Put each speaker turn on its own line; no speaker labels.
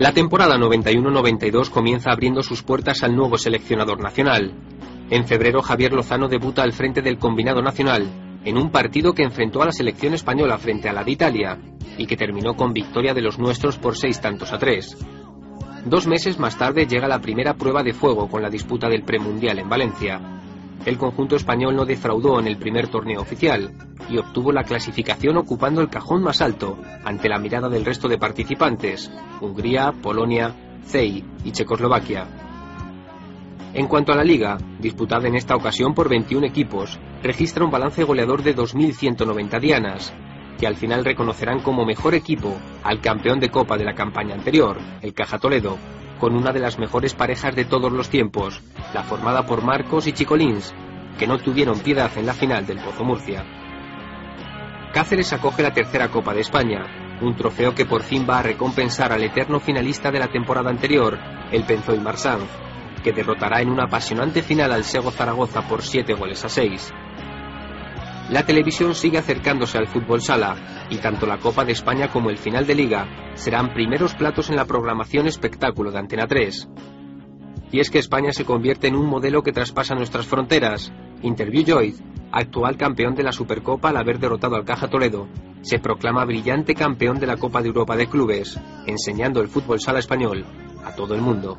La temporada 91-92 comienza abriendo sus puertas al nuevo seleccionador nacional. En febrero Javier Lozano debuta al frente del combinado nacional en un partido que enfrentó a la selección española frente a la de Italia y que terminó con victoria de los nuestros por seis tantos a tres. Dos meses más tarde llega la primera prueba de fuego con la disputa del premundial en Valencia. El conjunto español no defraudó en el primer torneo oficial y obtuvo la clasificación ocupando el cajón más alto ante la mirada del resto de participantes, Hungría, Polonia, CEI y Checoslovaquia. En cuanto a la liga, disputada en esta ocasión por 21 equipos, registra un balance goleador de 2.190 dianas, que al final reconocerán como mejor equipo al campeón de Copa de la campaña anterior, el Caja Toledo, con una de las mejores parejas de todos los tiempos, la formada por Marcos y Chicolins, que no tuvieron piedad en la final del Pozo Murcia. Cáceres acoge la tercera Copa de España, un trofeo que por fin va a recompensar al eterno finalista de la temporada anterior, el Penzoy Marsanz, que derrotará en una apasionante final al Sego Zaragoza por 7 goles a 6. La televisión sigue acercándose al fútbol sala y tanto la Copa de España como el final de liga serán primeros platos en la programación espectáculo de Antena 3. Y es que España se convierte en un modelo que traspasa nuestras fronteras. Interview Joy, actual campeón de la Supercopa al haber derrotado al Caja Toledo, se proclama brillante campeón de la Copa de Europa de Clubes, enseñando el fútbol sala español a todo el mundo.